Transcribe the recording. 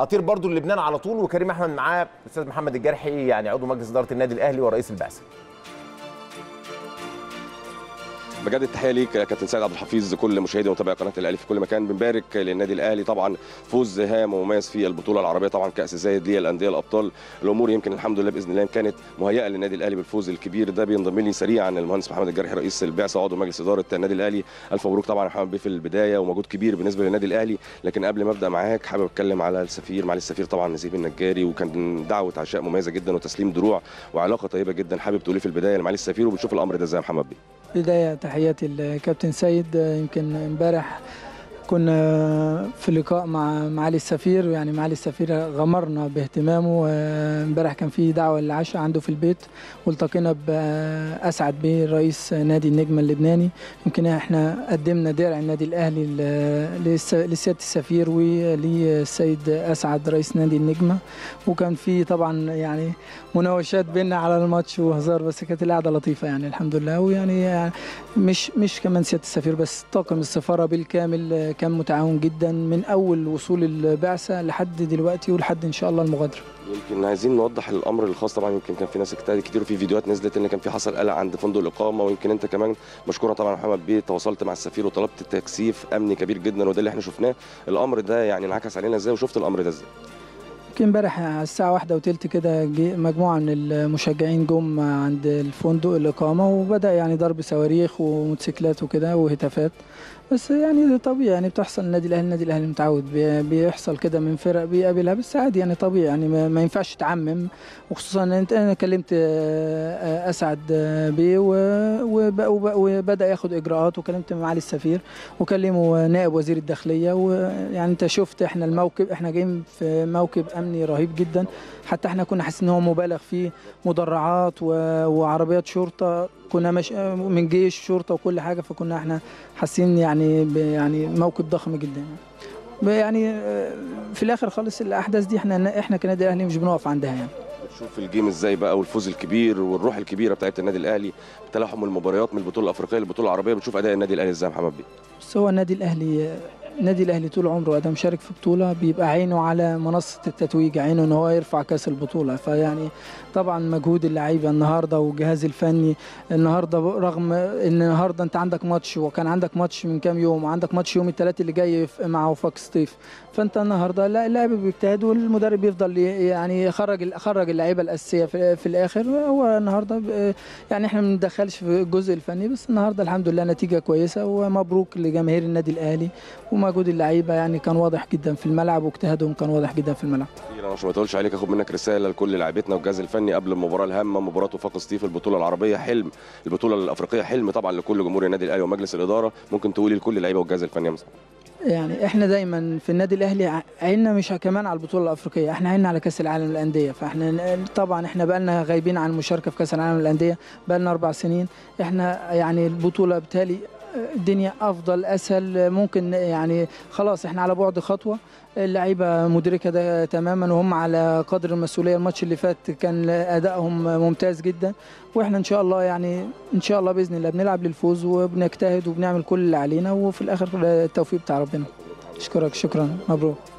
أطير برضو للبنان على طول وكريم أحمد معاه الاستاذ محمد الجرحي يعني عضو مجلس إدارة النادي الأهلي ورئيس البعثة. بجد التحية ليك يا كابتن سيد عبد الحفيظ كل مشاهدي ومتابعي قناة الأهلي في كل مكان بنبارك للنادي الأهلي. طبعا فوز هام ومميز في البطولة العربية طبعا كأس زايد للأندية الأبطال. الأمور يمكن الحمد لله بإذن الله كانت مهيئة للنادي الأهلي بالفوز الكبير ده. بينضم لي سريعا المهندس محمد الجرحي رئيس البعثه وعضو مجلس إدارة النادي الأهلي. ألف مبروك طبعا يا محمد بيه في البداية ومجهود كبير بالنسبة للنادي الأهلي. لكن قبل ما أبدأ معاك حابب أتكلم على السفير معالي السفير طبعا نزيف النجاري وكان دعوة عشاء مميزة جدا وتسليم دروع وعلاقة طيبة جدا حابب تقولي في البداية لمعالي السفير وبتشوف الأمر ده إزاي يا محمد بيه. بداية تحياتي لكابتن سيد. يمكن امبارح كنا في لقاء مع معالي السفير يعني معالي السفير غمرنا باهتمامه. امبارح كان في دعوة للعشاء عنده في البيت والتقينا بأسعد بيه رئيس نادي النجم اللبناني. يمكن إحنا قدمنا درع النادي الأهلي لسيادة السفير وللسيد أسعد رئيس نادي النجمة. وكان في طبعا يعني مناوشات بينا على الماتش وهزار بس كانت القعدة لطيفة يعني الحمد لله. ويعني مش مش كمان سيادة السفير بس طاقم السفارة بالكامل كان متعاون جدا من أول وصول البعثة لحد دلوقتي ولحد إن شاء الله المغادرة. يمكن عايزين نوضح الأمر الخاص طبعا يمكن كان في ناس كتير وفي فيديوهات نزلت إن كان في حصل قلق عند فندق الإقامة ويمكن أنت كمان مشكورا طبعا محمد بيه تواصلت مع السفير وطلبت تكثيف أمني كبير جدا وده اللي إحنا شفناه. الأمر ده يعني انعكس علينا إزاي؟ وشفت الأمر ده إزاي؟ يمكن امبارح الساعة واحدة وتلت كده مجموعة من المشجعين جم عند الفندق الإقامة وبدأ يعني ضرب صواريخ وموتوسيكلات وكده وهتافات. بس يعني طبيعي يعني بتحصل النادي الأهلي النادي الأهلي متعود بيحصل كده من فرق بيقابلها بس عادي يعني طبيعي يعني ما ينفعش تعمم. وخصوصا إن انت أنا كلمت أسعد بيه وبدأ ياخد إجراءات وكلمت معالي السفير وكلموا نائب وزير الداخلية ويعني أنت شفت إحنا الموكب إحنا جايين في موكب امني رهيب جدا. حتى إحنا كنا حاسين إن هو مبالغ فيه مدرعات وعربيات شرطة. كنا مش من جيش شرطة وكل حاجة فكنا إحنا حاسين يعني يعني موكب ضخم جدا. يعني في الآخر خالص الأحداث دي إحنا إحنا كنادي أهلي مش بنقف عندها يعني. بتشوف الجيم إزاي بقى؟ والفوز الكبير والروح الكبيرة بتاعت النادي الأهلي بتلاحم المباريات من البطولة الأفريقية للبطولة العربية. بتشوف أداء النادي الأهلي إزاي يا محمد بيه؟ بس هو النادي الأهلي النادي الأهلي طول عمره آدم شارك في بطولة بيبقى عينه على منصة التتويج عينه إن هو يرفع كأس البطولة. فيعني طبعا مجهود اللعيبة النهارده والجهاز الفني النهارده رغم إن النهارده أنت عندك ماتش وكان عندك ماتش من كام يوم وعندك ماتش يوم الثلاث اللي جاي مع وفاق سطيف فأنت النهارده اللاعب بيجتهد والمدرب بيفضل يعني يخرج خرج اللعيبة الأساسية في, في الآخر. هو النهارده يعني إحنا ما بندخلش في الجزء الفني بس النهارده الحمد لله نتيجة كويسة ومبروك لجماهير النادي الأهلي ومجهود اللعيبة يعني كان واضح جدا في الملعب واجتهادهم كان واضح جدا في الملعب. أنا عشان ما اطولش عليك أخد منك رسالة لكل لاعبتنا والجهاز الفني قبل المباراة الهامة مباراه وفاق سطيف البطولة العربية حلم البطولة الأفريقية حلم طبعا لكل جمهور النادي الأهلي ومجلس الإدارة. ممكن تقولي لكل اللعيبة والجهاز الفني يا يعني إحنا دايما في النادي الأهلي عيننا مش كمان على البطولة الأفريقية إحنا عيننا على كأس العالم للأندية. فإحنا طبعا إحنا بقالنا غايبين عن المشاركه في كأس العالم للأندية بقالنا أربع سنين. إحنا يعني البطولة بالتالي الدنيا أفضل أسهل. ممكن يعني خلاص إحنا على بعد خطوة. اللعيبة مدركة ده تماما وهم على قدر المسؤولية. الماتش اللي فات كان أدائهم ممتاز جدا. وإحنا إن شاء الله يعني إن شاء الله بإذن الله بنلعب للفوز وبنجتهد وبنعمل كل اللي علينا. وفي الآخر التوفيق بتاع ربنا. أشكرك. شكرا. مبروك.